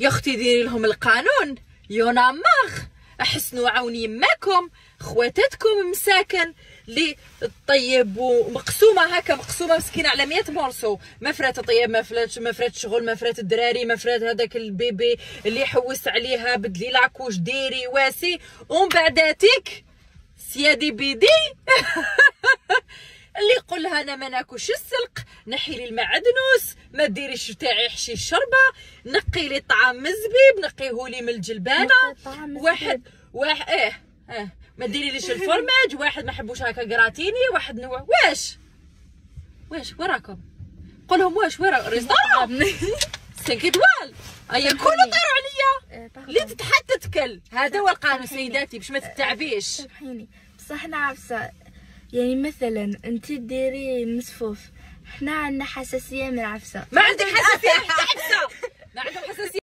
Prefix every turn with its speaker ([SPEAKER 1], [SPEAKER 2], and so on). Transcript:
[SPEAKER 1] يا أختي ديري لهم القانون. يونا ماغ أحسنوا عوني يماكم خواتاتكم مساكن اللي طيب ومقسومة هكا مقسومة مسكينة على 100 مورسو. مفرات طيب مفرات مفرات شغل مفرات الدراري مفرات هذاك البيبي اللي حوس عليها بدلي لاكوش ديري واسي. ومن بعداتك سيادي بيدي. اللي يقول لها أنا ما ناكلش السلق. نحي لي المعدنوس ما ديريش تاعي حشي الشربة نقي لي الطعام من الزبيب نقيه لي من الجلبانة. واحد واحد إيه آه ما ديري ليش الفرماج واحد ما حبوش هكا قراتيني واحد نوع. واش؟ واش؟ وراكم؟ قولهم واش ورا ريستوران سنكي دوال ايا كلوا طيروا عليا.
[SPEAKER 2] آه،
[SPEAKER 1] اللي تتحدى تكل. هذا هو القانون سيداتي باش ما تتعبيش.
[SPEAKER 2] سامحيني بصح أنا عفسه يعني مثلا انت ديري مسفوف إحنا عندنا حساسيه من
[SPEAKER 1] ما عندك عفسة. ما عندهم حساسية؟